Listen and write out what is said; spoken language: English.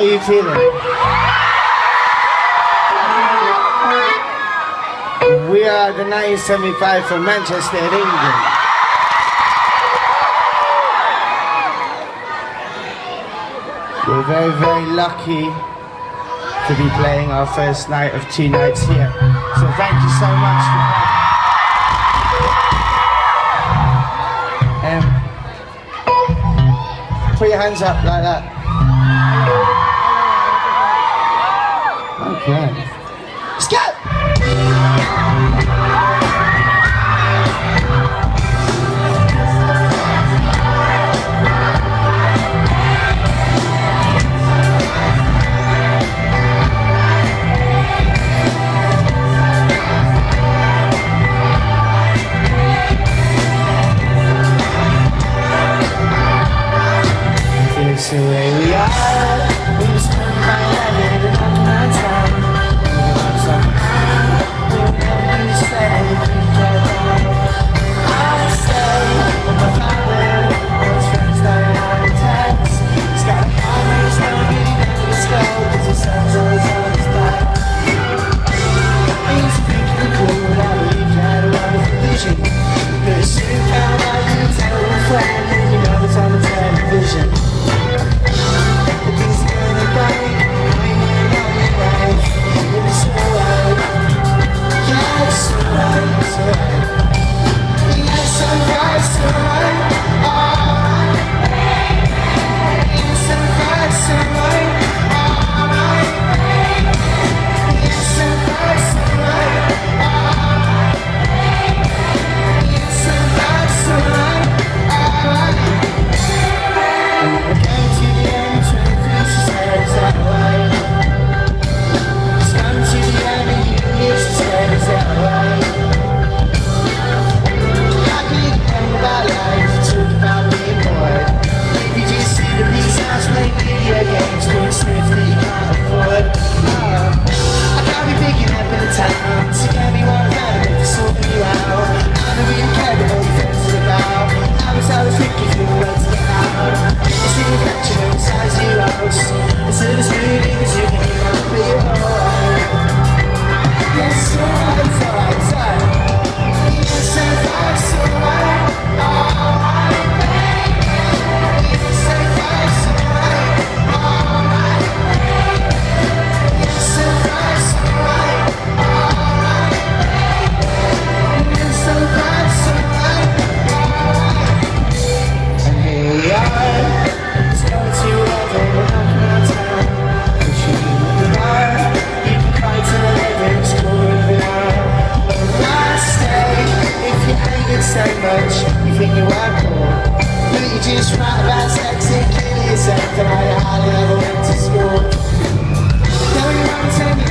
are you feeling? We are the 1975 from Manchester, England. We're very, very lucky to be playing our first night of two nights here. So thank you so much for coming. Um, put your hands up like that. Okay. Let's go! It's everything you ever want No, you just write about sex and kill yourself And I hardly ever went to school. Now you want to tell me